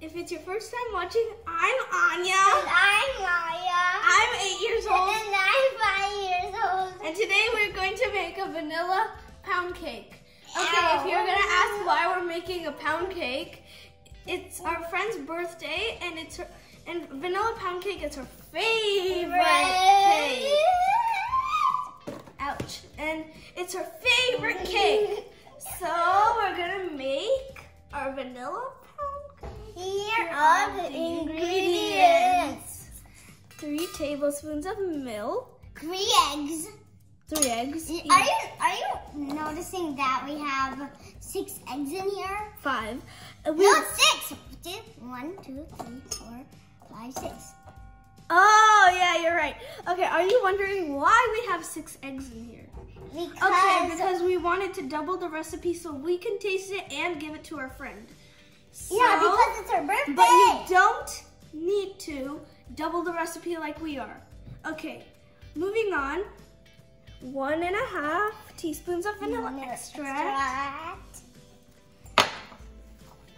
If it's your first time watching, I'm Aanya. And I'm Maaya. I'm eight years old, And I'm five years old. and today we're going to make a vanilla pound cake. Okay, Ow. if you're gonna ask why we're making a pound cake, it's our friend's birthday, and it's her, and vanilla pound cake is her favorite cake. Ouch. And it's her favorite cake. So we're gonna make our vanilla pound cake. Here are the ingredients. Three tablespoons of milk, Three eggs. three eggs, Are you are you noticing that we have six eggs in here? five. Uh, we- No, six. One, two, three, four, five, six. oh yeah, you're right. Okay, are you wondering why we have six eggs in here? Because, Okay, because we wanted to double the recipe so we can taste it and give it to our friend. Yeah, because it's her birthday. But you don't need to double the recipe like we are. Okay, moving on. One and a half teaspoons of vanilla Vanilla extract.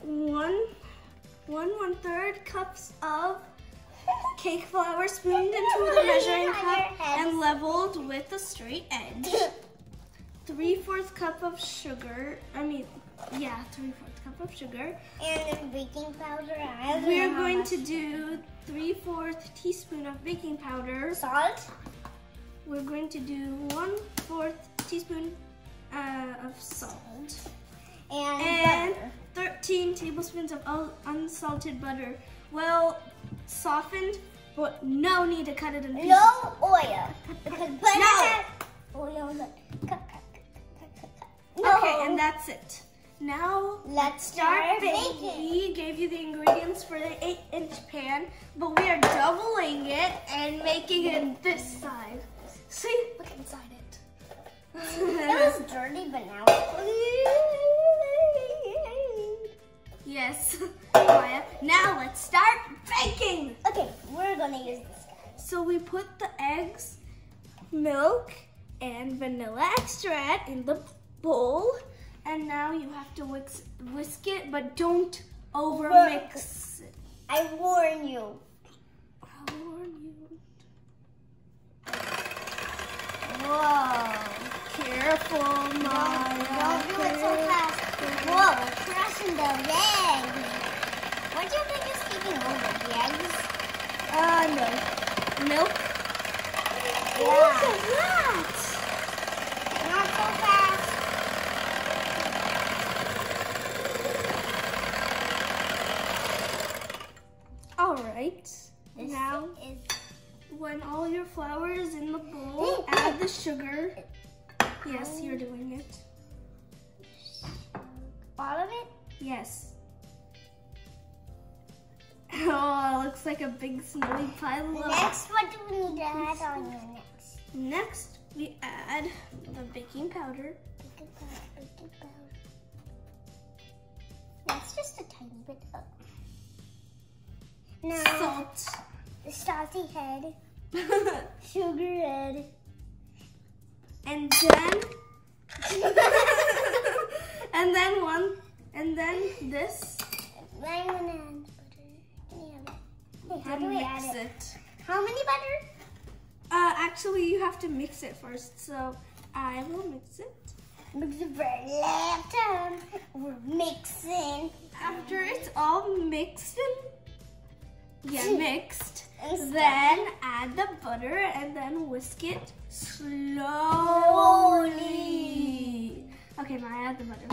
One, one one third cups of cake flour spooned into the measuring cup and leveled with a straight edge. Three fourths cup of sugar. I mean, yeah, three fourths cup of sugar. and then baking powder. We're going to do three fourth teaspoon of baking powder. salt. We're going to do one fourth teaspoon uh, of salt And, and 13 tablespoons of unsalted butter. Well, softened, but no need to cut it in pieces. No oil. Because butter No. has oil. Cut, cut, cut, cut, cut, cut. No. Okay, and that's it. Now Let's start start baking. We gave you the ingredients for the 8 inch pan, but we are doubling it and making it this size. See, look inside it. It was dirty, but now it's clean. yes, Maaya. Now let's start baking. Okay, we're gonna use this. Guy. So we put the eggs, milk, and vanilla extract in the bowl. And now you have to whisk, whisk it, but don't over mix it. I warn you. I'll warn you. Whoa. Careful, Maaya. Don't do it so fast. Whoa, crushing the egg. What do you think is taking over? The eggs? Uh, no. Milk? Yeah. Look at that! Not so fast. This Now, is when all your flour is in the bowl, add the sugar. Yes, oh. you're doing it. all of it. Yes. Oh, it looks like a big snowy pile of Next, what do we need to add on your next? Next, we add the baking powder. Baking powder, baking powder. That's just a tiny bit of. Now, Salt. the salty head, sugar head. and then and then one and then this gonna add butter. Hey, how do we mix add it? it. How many butter? Uh, actually, you have to mix it first, so I will mix it. Mix it for left time. We're mixing. After it's all mixed and yeah, mixed, then add the butter and then whisk it slowly. Okay, now add the butter.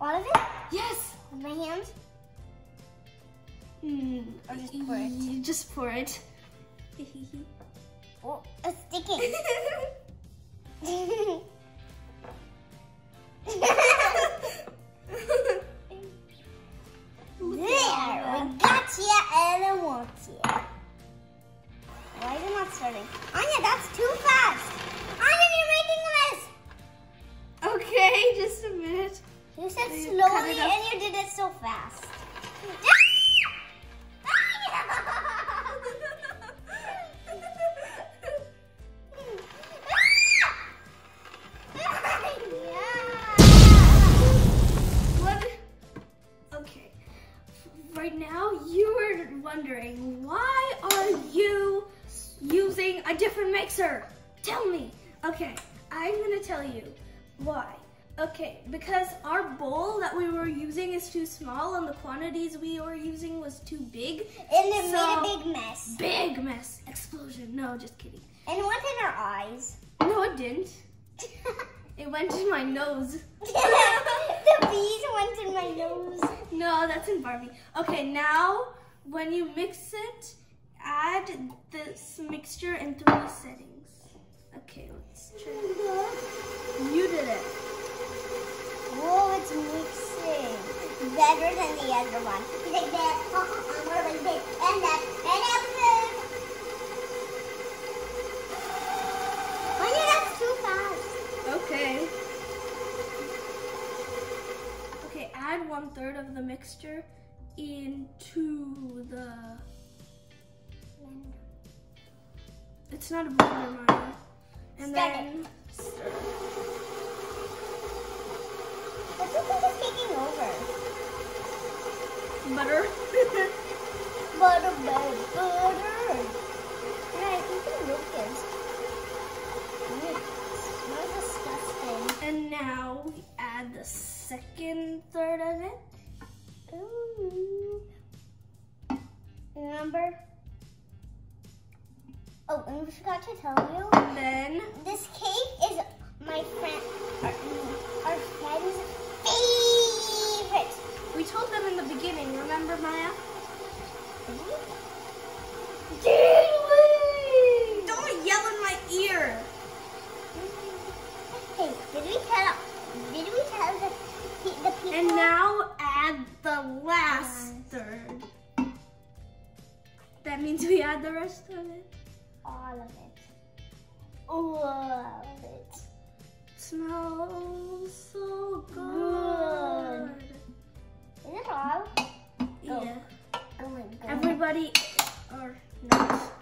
All of it? Yes. With my hands? Mm, Or just pour it? you Just pour it. Oh, it's sticking. There, we got you, and I want you. Why is it not starting? Aanya, that's too fast. Aanya, you're making a mess. Okay, just a minute. You said slowly, and you did it so fast. Why. Okay, because our bowl that we were using is too small and the quantities we were using was too big. And it So- made a big mess. Big mess. Explosion. No, just kidding. And it went in our eyes. No, it didn't. It went in my nose. the bees went in my nose. No, that's in Barbie. Okay, now when you mix it, add this mixture in three settings. Okay, let's try. You did it. Whoa, it's mixing. Better than the other one. He's like that. More like this. And that. And everything. Oh, yeah, that's too fast. Okay. Okay, add one third of the mixture into the. It's not a blender, Maaya. And Start then. What do you think is taking over? Butter. Butter, butter, butter. Yeah, I think the milk is. Smells disgusting. and now we add the second third of it. Ooh. Remember? Oh, and we forgot to tell you. Then This cake is my friend, our, our friend's favorite. we told them in the beginning, remember Maaya? Don't yell in my ear. Hey, did we tell? Did we tell the the people? And now add the last third. That means we add the rest of it. All of it. All of it. smells so good. Is it all? Oh. Yeah. Oh my god. Everybody, or not.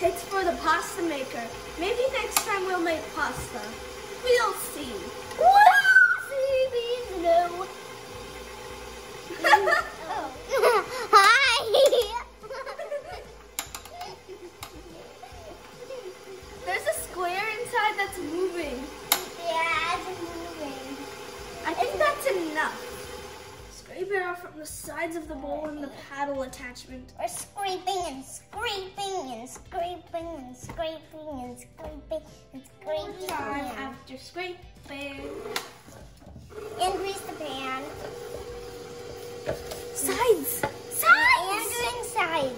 It's for the pasta maker. Maybe next time we'll make pasta. We'll see. See these no. From the sides of the bowl and the paddle attachment. We're scraping and scraping and scraping and scraping and scraping and scraping. Time after scraping. And grease the pan. Sides! And doing sides.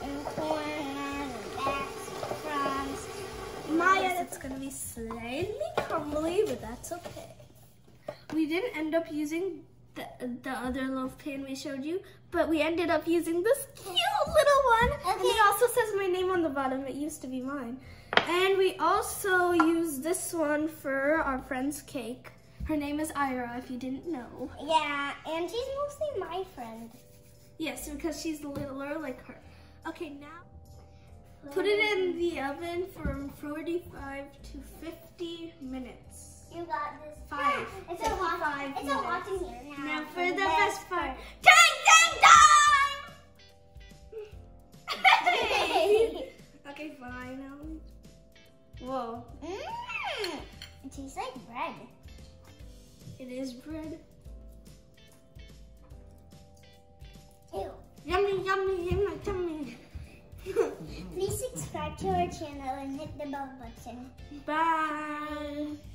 And corners and backs, fronts. Maaya, that's gonna be slightly crumbly, but that's okay. We didn't end up using the, the other loaf pan we showed you, but we ended up using this cute little one. Okay. And it also says my name on the bottom. It used to be mine. And we also used this one for our friend's cake. Her name is Ira, if you didn't know. Yeah, and she's mostly my friend. Yes, because she's littler like her. Okay, now put it in the oven for 45 to 50 minutes. You got this. Five. It's a hot. 55 It's a hot in here now. Now for the best part. Dang, dang, time! okay, fine. Whoa, Mmm. It tastes like bread. it is bread. Ew. Yummy, yummy, yummy, yummy. Please subscribe to our channel and hit the bell button. Bye.